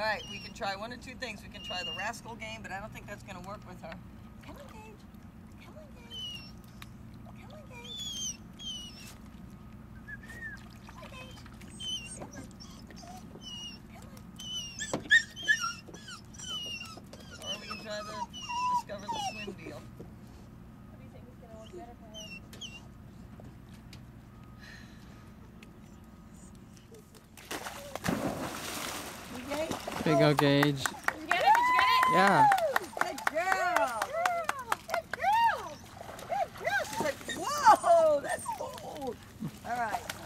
All right, we can try one or two things. We can try the rascal game, but I don't think that's going to work with her. Come on, Gauge. Come on, Gauge. Come on, Gauge. Come on, Gauge. Come on. Come on. Or we can try the There you go, Gauge. Did you get it? Did you get it? Yeah. Good girl. Good girl. Good girl. She's like, whoa, that's cool. All right.